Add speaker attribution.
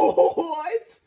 Speaker 1: what?